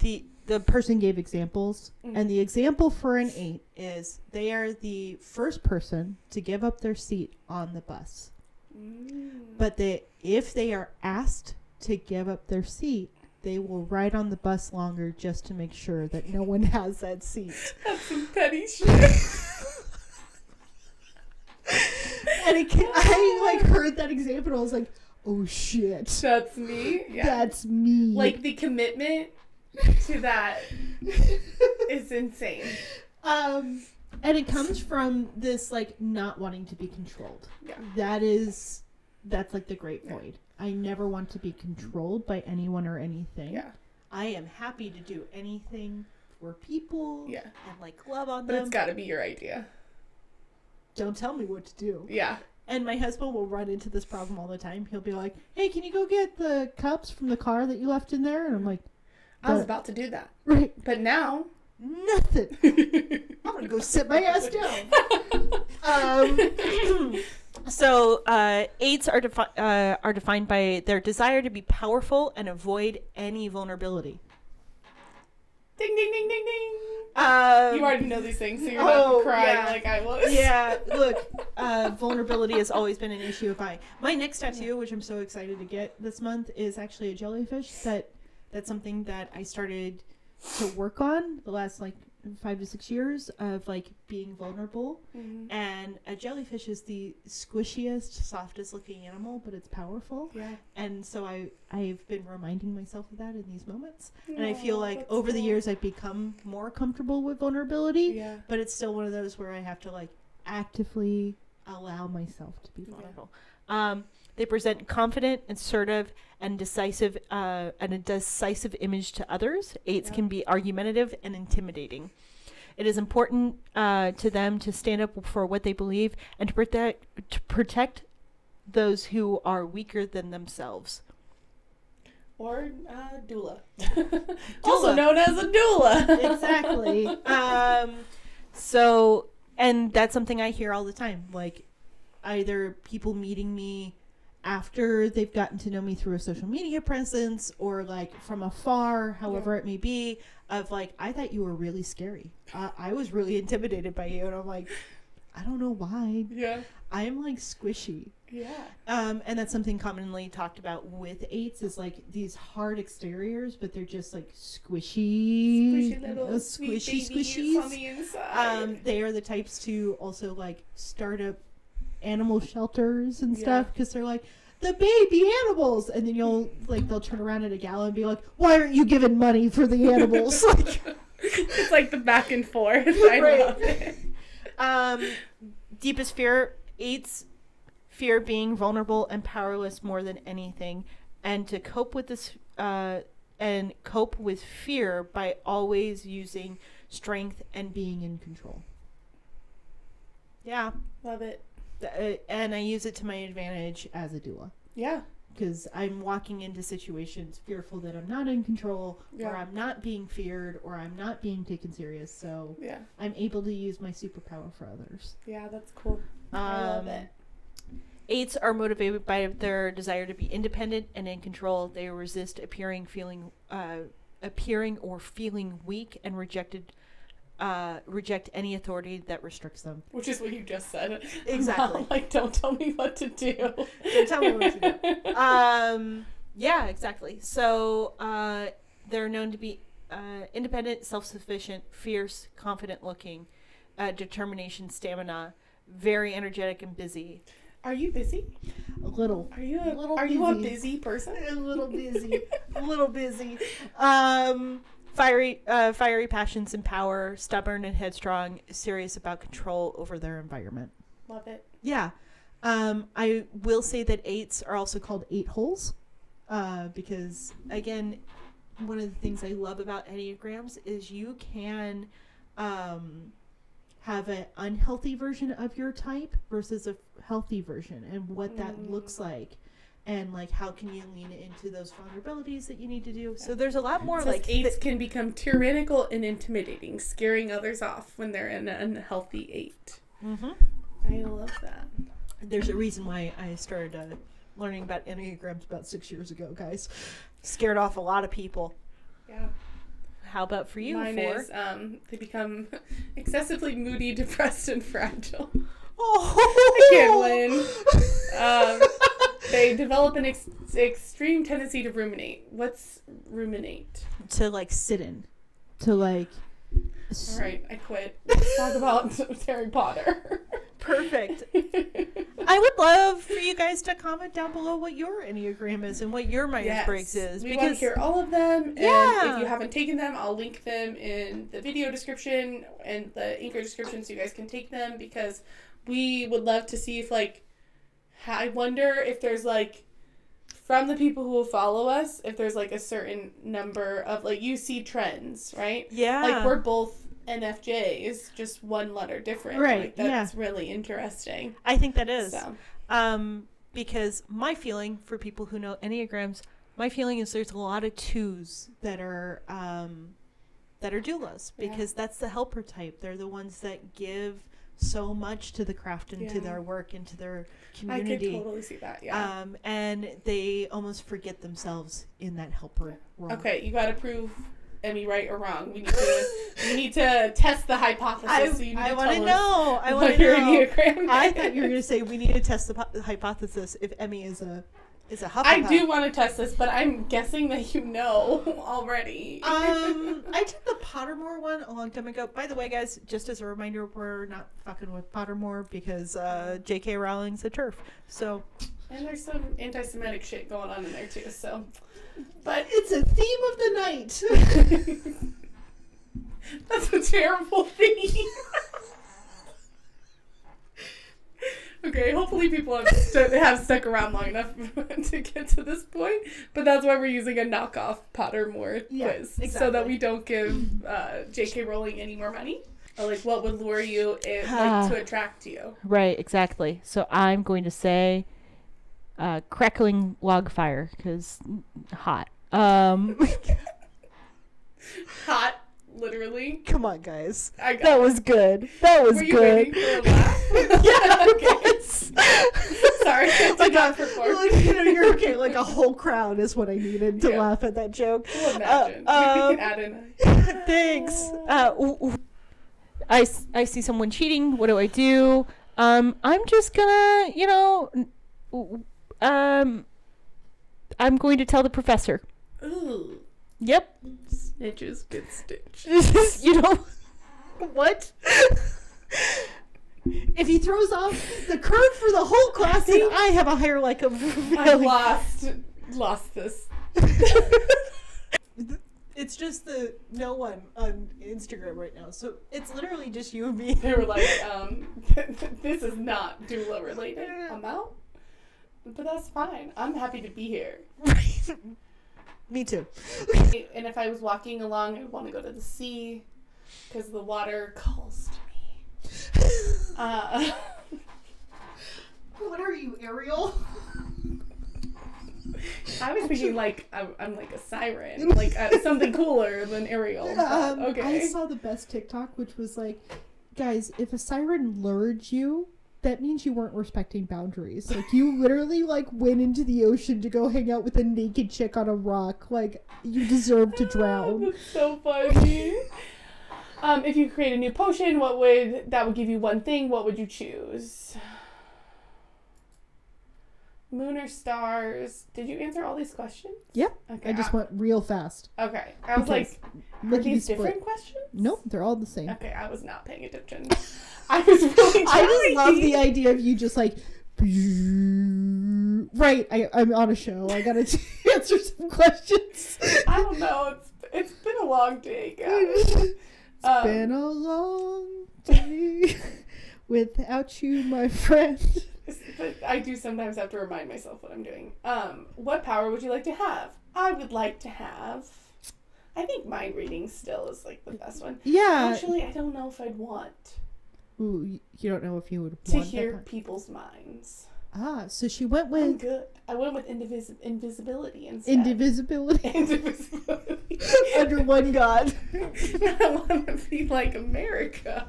The the person gave examples, Mhm. and the example for an eight is they are the first person to give up their seat on the bus. Mm. But they, if they are asked to give up their seat, they will ride on the bus longer just to make sure that no one has that seat. That's some petty shit. And it can, I like heard that example, and I was like, "Oh shit, That's me. Yeah. that's me." like the commitment to that is insane. Um, and it comes from this like not wanting to be controlled. Yeah. That is, that's like the great void. I never want to be controlled by anyone or anything. Yeah. I am happy to do anything for people. Yeah. And like love on But them. But it's got to be your idea. Don't tell me what to do. Yeah. And my husband will run into this problem all the time. He'll be like, "Hey, can you go get the cups from the car that you left in there?" And I'm like, I was about to do that. "Right, But now. Nothing. I'm gonna go sit my ass down." Um, so uh, eights are defi- uh, are defined by their desire to be powerful and avoid any vulnerability. ding, ding, ding, ding, ding. Um, You already know these things, so you're oh, not crying yeah. like I was. yeah, look, uh, vulnerability has always been an issue of mine. My next tattoo, which I'm so excited to get this month, is actually a jellyfish. That that's something that I started to work on the last like five to six years of like being vulnerable. Mhm. And a jellyfish is the squishiest, softest looking animal, but it's powerful. Yeah. And so I I've been reminding myself of that in these moments. And I feel like over the years I've become more comfortable with vulnerability Yeah. but it's still one of those where I have to like actively allow myself to be Yeah. vulnerable. Um, they present confident, assertive, and decisive, uh, and a decisive image to others. Eights Yeah. can be argumentative and intimidating. It is important uh, to them to stand up for what they believe and to protect to protect those who are weaker than themselves. Or uh, doula. also known as a doula. exactly. um, so, and that's something I hear all the time. Like, either people meeting me after they've gotten to know me through a social media presence or like from afar, however it may be, of like, I thought you were really scary. Uh, I was really intimidated by you. And I'm like, I don't know why. yeah. I am like squishy. Yeah. Um, and that's something commonly talked about with eights is like these hard exteriors, but they're just like squishy, Squishy little uh, squishy babies squishies. on the inside. Um, they are the types to also like start up animal shelters and Yeah. stuff because they're like the baby animals, and then you'll like they'll turn around at a gala and be like, "Why aren't you giving money for the animals?" like, it's like the back and forth. I Right. love it. um, deepest fear eights fear being vulnerable and powerless more than anything and to cope with this uh, and cope with fear by always using strength and being in control yeah Love it. Uh, and i use it to my advantage as a doula Yeah. because i'm walking into situations fearful that i'm not in control or i'm not being feared or i'm not being taken serious so Yeah. i'm able to use my superpower for others Yeah, that's cool. I love Um, it. eights are motivated by their desire to be independent and in control. They resist appearing, feeling, uh, appearing or feeling weak, and rejected, uh, reject any authority that restricts them. Which is what you just said. Exactly. Not like, don't tell me what to do. Don't tell me what to do. Um, yeah, exactly. So uh, they're known to be uh, independent, self-sufficient, fierce, confident-looking, uh, determination, stamina, very energetic and busy. Are you busy? A little. Are you a, Little are you a busy. busy person? a little busy, a little busy. Um, fiery, uh, fiery passions and power, stubborn and headstrong, serious about control over their environment. Love it. Yeah, um, I will say that eights are also called eight holes, uh, because again, one of the things I love about enneagrams is you can, um, have an unhealthy version of your type versus a healthy version, and what that Mm. looks like. And like, how can you lean into those vulnerabilities that you need to do? So there's a lot more like eights can become tyrannical and intimidating, scaring others off when they're in an unhealthy eight. hmm I love that. There's a reason why I started uh, learning about enneagrams about six years ago, guys. Scared off a lot of people. Yeah. How about for you? Mine four? is um they become excessively moody, depressed, and fragile. Oh, I can't win. Um, they develop an ex- extreme tendency to ruminate. What's ruminate? to like sit in, to like. All right, I quit. Let's talk about Harry Potter. Perfect. I would love for you guys to comment down below what your enneagram is and what your Myers Briggs is we want to because hear all of them. And Yeah. if you haven't taken them, I'll link them in the video description and the Anchor description so you guys can take them because we would love to see if like I wonder if there's like from the people who will follow us if there's like a certain number of like you see trends, right? yeah, Like we're both NFJs, just one letter different. Right, Like, that's really interesting. I think that is. So Um, because my feeling for people who know enneagrams, my feeling is there's a lot of twos that are um, that are doulas Yeah. because that's the helper type. They're the ones that give so much to the craft and to their work and to their community. I could totally see that. Yeah. Um, and they almost forget themselves in that helper role. Okay, you gotta prove Emmy right or wrong. We need to we need to test the hypothesis. I, so I to want to know. I want to know. I thought you were going to say we need to test the hypothesis if Emmy is a is a Hufflepuff. I do want to test this, but I'm guessing that you know already. Um, I did the Pottermore one a long time ago. By the way, guys, just as a reminder, we're not fucking with Pottermore because uh, J.K. Rowling's a TERF. So and there's some anti-Semitic shit going on in there too. So, but it's a theme of the night. that's a terrible thing. Okay, hopefully people have, stu- have stuck around long enough to get to this point. But that's why we're using a knockoff Pottermore Yeah, quiz, so that we don't give uh, J.K. Rowling any more money. Or like, what would lure you in, Ah. like, to attract you? right, exactly. So I'm going to say uh, crackling log fire because hot. Um, Hot, literally. come on, guys. That was good. That was Were good. waiting for a laugh? yeah, okay. Sorry, I like did not a, perform. like, you know, you're okay. Like a whole crowd is what I needed to Yeah. laugh at that joke. Well, imagine. Uh, um, add in. Thanks. Uh, ooh, ooh. I, I see someone cheating. What do I do? Um, I'm just gonna, you know, um, I'm going to tell the professor. Ooh, Yep. Snitches get stitched. you know what? if he throws off the curve for the whole class, then I have a higher like of. I lost, lost this. It's just the no one on Instagram right now, so it's literally just you and me. They were like, um, this is not doula related. I'm out. But that's fine. I'm happy to be here. Me too. And if I was walking along, I'd want to go to the sea because the water calls to me. Uh, What are you, Ariel? I was thinking like I'm, I'm like a siren, like uh, something cooler than Ariel. but Um, I saw the best TikTok, which was like, guys, if a siren lured you that means you weren't respecting boundaries. Like you literally like went into the ocean to go hang out with a naked chick on a rock. Like you deserve to drown. That's so funny. um, if you create a new potion, what would that would give you one thing? What would you choose? Moon or stars? Did you answer all these questions? Yep. Okay. I just went real fast. okay. I was like, are these split. different questions? Nope, they're all the same. Okay, I was not paying attention. I was really. I just love the idea of you just like right. I, I'm on a show. I gotta answer some questions. I don't know. It's it's been a long day, guys. It's Um, been a long day without you, my friend. But I do sometimes have to remind myself what I'm doing. Um, what power would you like to have? I would like to have. I think mind reading still is like the best one. Yeah. Actually, I don't know if I'd want Ooh, you don't know if you would to hear people's minds. Ah, so she went I'm with good. I went with indivis- invisibility instead. indivisibility Indivisibility. under one god. I want to be like America.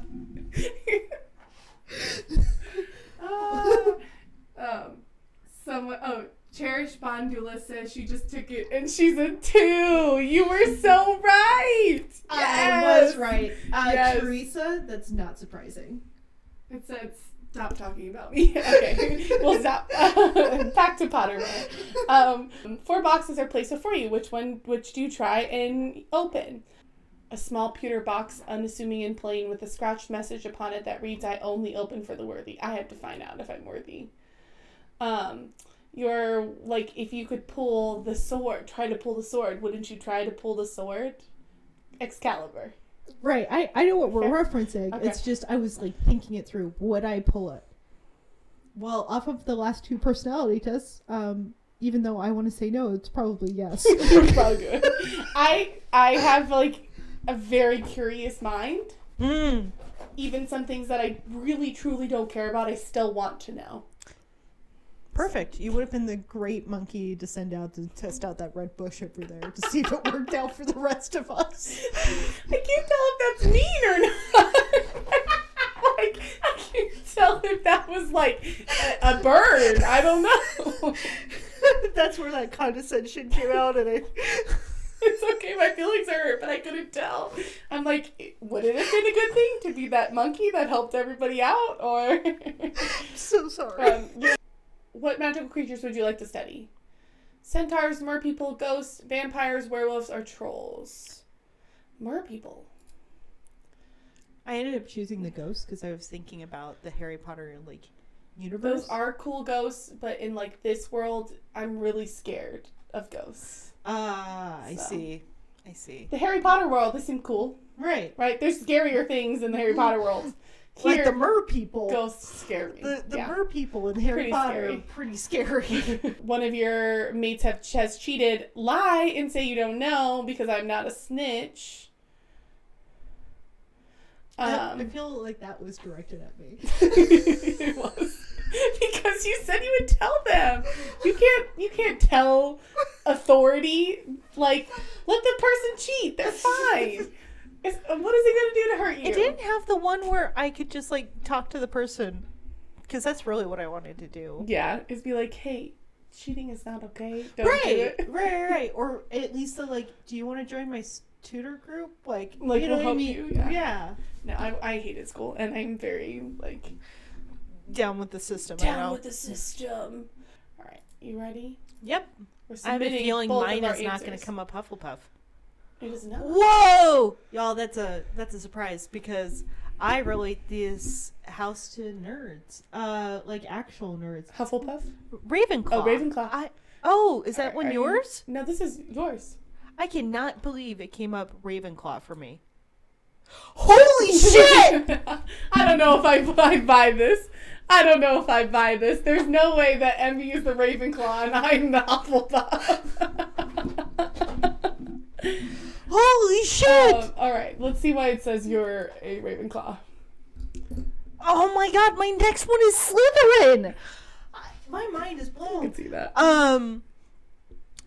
Ah, um, someone. Oh, Cherish Bondula says she just took it and she's a two. You were so right. I was right. Uh, Yes. Teresa, that's not surprising. It says stop talking about me. okay, we'll stop. Back to Pottermore. Um, four boxes are placed before you. Which one? Which do you try and open? A small pewter box, unassuming and plain, with a scratched message upon it that reads, "I only open for the worthy." I have to find out if I'm worthy. Um, you're like, if you could pull the sword, try to pull the sword. Wouldn't you try to pull the sword? Excalibur. Right. I, I know what we're Fair. referencing. Okay. It's just I was like thinking it through. Would I pull it? Well, off of the last two personality tests, um, even though I want to say no, it's probably yes. Probably good. I I have like a very curious mind. Mm. Even some things that I really truly don't care about, I still want to know. Perfect. You would have been the great monkey to send out to test out that red bush over there to see if it worked out for the rest of us. I can't tell if that's mean or not. like I can't tell if that was like a, a bird. I don't know. That's where that condescension came out, and I. It's okay, my feelings are hurt, but I couldn't tell. I'm like, would it have been a good thing to be that monkey that helped everybody out, or? so sorry. Um, yeah. what magical creatures would you like to study? Centaurs, merpeople, ghosts, vampires, werewolves, or trolls? Merpeople. I ended up choosing the ghosts because I was thinking about the Harry Potter like universe. Those are cool ghosts, but in like this world, I'm really scared of ghosts. Ah, I So. see. I see. The Harry Potter world, they seem cool, Right. right? There's scarier things in the Harry Potter world. like Here, the mer people. ghosts scare me. The, the yeah. mer people in Harry Pretty Potter scary. are pretty scary. One of your mates have has cheated. Lie and say you don't know because I'm not a snitch. I- Um, I feel like that was directed at me. it was because you said you would tell them. You can't. You can't tell authority like let the person cheat. They're fine. It's, uh, what is he gonna do to hurt you? It didn't have the one where I could just like talk to the person because that's really what I wanted to do. Yeah, is be like, hey, cheating is not okay. Don't right, do it. right, right. Or at least the like, do you want to join my tutor group? Like, Like, you know we'll what I help mean? you, yeah. yeah. No, I, I hated school, and I'm very like Down with the system. I down with the system. All right, you ready? Yep. I have a feeling mine is not going to come up Hufflepuff. It is not. Whoa, y'all! That's a that's a surprise because I relate this house to nerds, uh, like actual nerds. Hufflepuff. Ravenclaw. Oh, Ravenclaw. I, oh, is that Are- one are you- yours? No, this is yours. I cannot believe it came up Ravenclaw for me. Holy shit! I don't know if I, I buy this. I don't know if I buy this. There's no way that Emmy is the Ravenclaw and I'm the Hufflepuff. Holy shit! um, all right, let's see why it says you're a Ravenclaw. oh my god, my next one is Slytherin. My mind is blown. I can see that. Um,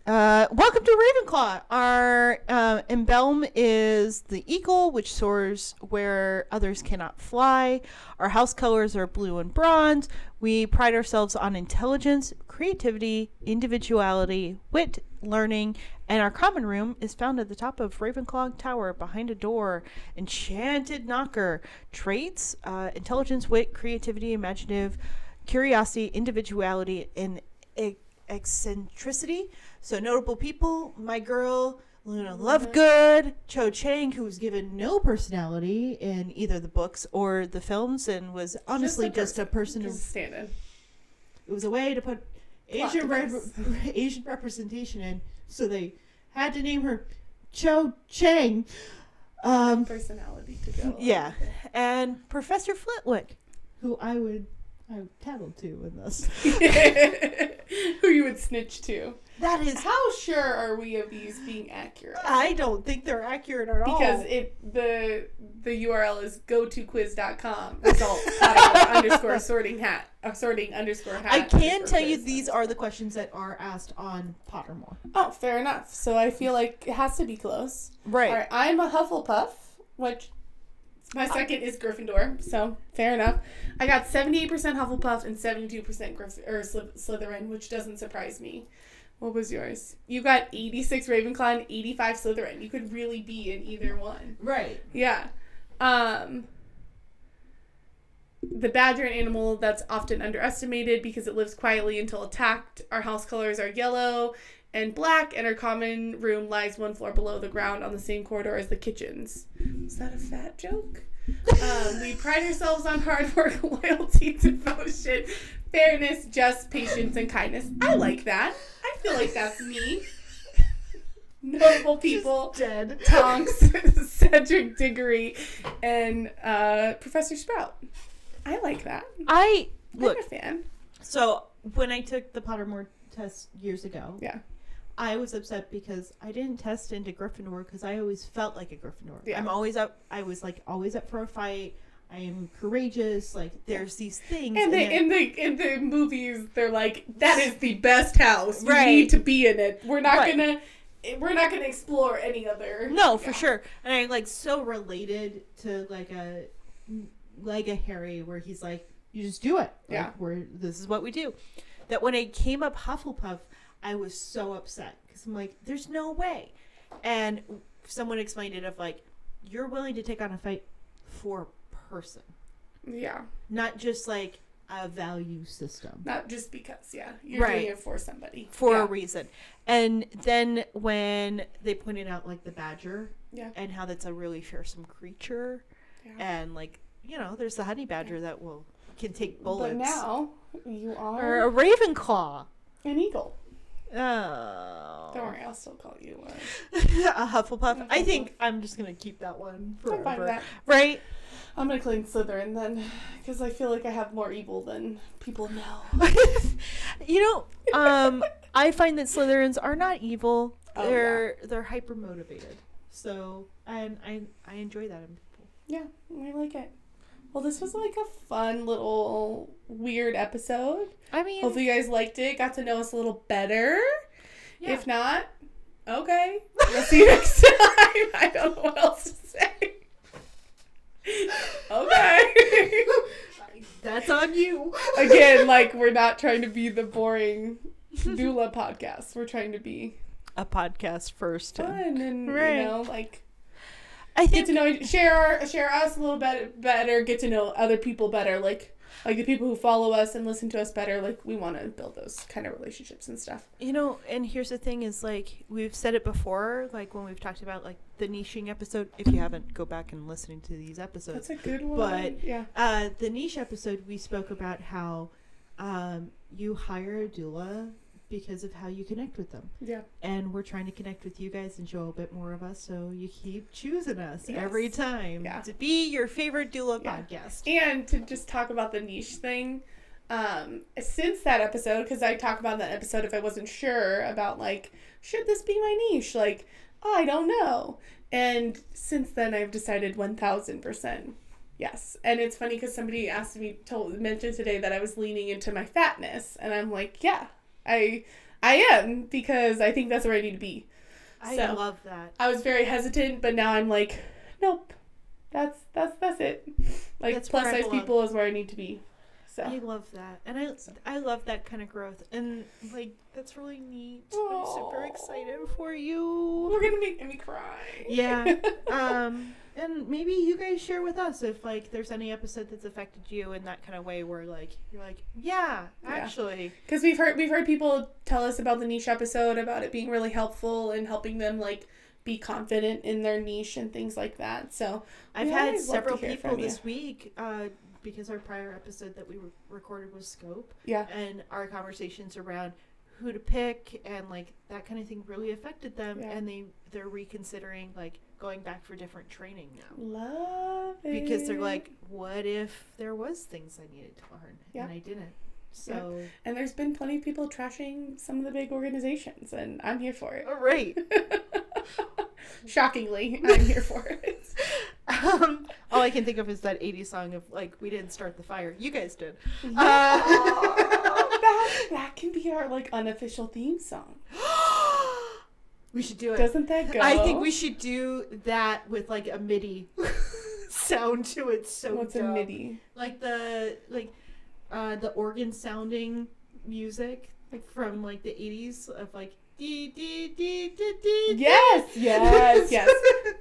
Uh, welcome to Ravenclaw. Our uh, emblem is the eagle, which soars where others cannot fly. Our house colors are blue and bronze. We pride ourselves on intelligence, creativity, individuality, wit, learning, and our common room is found at the top of Ravenclaw Tower behind a door. Enchanted knocker. Traits uh, intelligence, wit, creativity, imaginative, curiosity, individuality, and eccentricity. So notable people, my girl Luna Lovegood, Cho Chang, who was given no personality in either the books or the films, and was honestly just a, person. Just of, standing. it was a way to put Plot Asian rep- Asian representation in, so they had to name her Cho Chang. Um, Personality to go. yeah, and Professor Flitwick. Who I would I tattle to in this. Who you would snitch to. That is, How sure are we of these being accurate? I don't think they're accurate at all. Because it the the URL is go gotoquiz.com result Pottermore underscore sorting hat uh, sorting underscore hat. I can tell you these are the questions that are asked on Pottermore. Oh, fair enough. So I feel like it has to be close. Right. Right, I'm a Hufflepuff, which my second is Gryffindor. So fair enough. I got 78% Hufflepuff and 72% Gryff- or Slyth- Slytherin, which doesn't surprise me. What was yours? You got 86 Ravenclaw and 85 Slytherin. You could really be in either one. Right. Yeah. Um the badger an animal that's often underestimated because it lives quietly until attacked. Our house colors are yellow and black, and our common room lies one floor below the ground on the same corridor as the kitchens. Is that a fat joke? Um, we pride ourselves on hard work, loyalty, devotion, fairness, just patience, and kindness. I like that. I feel like that's me. Notable people. Dead. Tonks, Cedric Diggory, and uh, Professor Sprout. I like that. I look. I'm a fan. So when I took the Pottermore test years ago, Yeah. I was upset because I didn't test into Gryffindor because I always felt like a Gryffindor. Yeah. I'm always up. I was like always up for a fight. I am courageous. Like there's these things. And they then- in the in the movies, they're like, "That is the best house. You Right. need to be in it. We're not Right. gonna, we're not gonna explore any other." No, for Yeah. sure. And I like so related to like a like a Harry where he's like, you just do it. Like, Yeah. Where this is what we do. That when I came up Hufflepuff, I was so upset because I'm like, there's no way. And someone explained it of like, you're willing to take on a fight for a person, Yeah, not just like a value system. not just because. Yeah, you're Right. doing it for somebody. for yeah. a reason. And then when they pointed out like the badger Yeah. and how that's a really fearsome creature Yeah. and like you know there's the honey badger that will can take bullets But now you or are a ravenclaw. an eagle. Oh. Don't worry, I'll still call you. Uh, a Hufflepuff. I think I'm just gonna keep that one I'm fine with forever. that. Right? I'm gonna claim Slytherin then, because I feel like I have more evil than people know. you know, um, I find that Slytherins are not evil. Oh, they're they're hyper motivated. So and I I enjoy that in people. Yeah, I like it. Well, this was like a fun little weird episode. I mean, Hopefully, you guys liked it. Got to know us a little better. Yeah. If not, okay. We'll see you next time. I don't know what else to say. okay. that's on you. Again, like we're not trying to be the boring doula podcast. We're trying to be A podcast first. and- fun and Right. you know like I get to know share share us a little bit better get to know other people better like like the people who follow us and listen to us better like we want to build those kind of relationships and stuff You know, and here's the thing is like we've said it before, like when we've talked about like the niching episode. If you haven't, go back and listening to these episodes. that's a good one But- yeah Uh, the niche episode, we spoke about how um, you hire a doula because of how you connect with them, yeah and we're trying to connect with you guys and show a bit more of us, so you keep choosing us Yes. every time Yeah. to be your favorite doula Yeah. podcast. and to just talk about the niche thing um since that episode because i talk about that episode if i wasn't sure about like should this be my niche like i don't know and since then i've decided 1000% yes and it's funny because somebody asked me told mentioned today that i was leaning into my fatness and i'm like yeah i I am because I think that's where I need to be. I So. love that. I was very hesitant, but now I'm like, nope, that's that's that's it. Like That's plus size people is where I need to be. So I love that, and I I love that kind of growth, and like that's really neat. I'm super excited for you. we're gonna make me cry. Yeah. um, and maybe you guys share with us if like there's any episode that's affected you in that kind of way where like you're like, yeah, Yeah. actually, Because we've heard we've heard people tell us about the niche episode about it being really helpful and helping them like be confident in their niche and things like that. So I've had always love to several people this week uh, because our prior episode that we re- recorded was Scope, yeah, and our conversations around who to pick and like that kind of thing really affected them, Yeah. and they they're reconsidering like going back for different training now. love it Because they're like, what if there was things I needed to learn Yeah. and I didn't? So, and there's been plenty of people trashing some of the big organizations, and I'm here for it. all right. Shockingly, I'm here for it. Um, all I can think of is that 80s song of like, we didn't start the fire. You guys did. Yeah. Uh, that that can be our like unofficial theme song. we should do it. Doesn't that go? I think we should do that with like a MIDI sound to it. So What's a. MIDI? Like the like uh the organ sounding music like from like the 80s of like dee dee dee dee dee. Yes, yes, yes.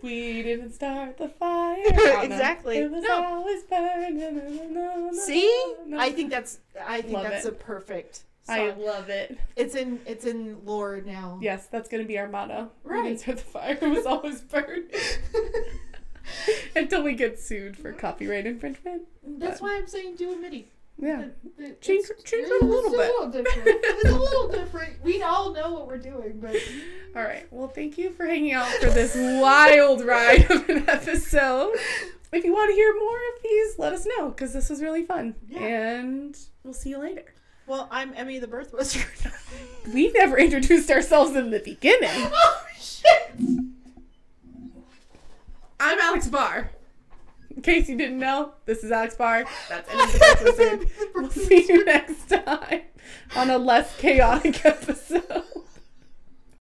We didn't start the fire. Exactly. It was No. always burning. See? I think that's I think Love that's it. a perfect I love it. it's in it's in lore now. Yes, that's gonna be our motto. Right. start the fire. Was always burned. Until we get sued for copyright infringement. That's why I'm saying do a MIDI. Yeah. It- Change- it's- change it a little it's bit. A little different. It's a little different. We all know what we're doing, but All right. Well, thank you for hanging out for this wild ride of an episode. If you want to hear more of these, let us know because this was really fun. Yeah. And we'll see you later. Well, I'm Emmy the birth wizard. We never introduced ourselves in the beginning. oh shit! I'm Alex Barr. In case you didn't know, this is Alex Barr. That's Emmy the Birth Wizard. We'll see you next time on a less chaotic episode.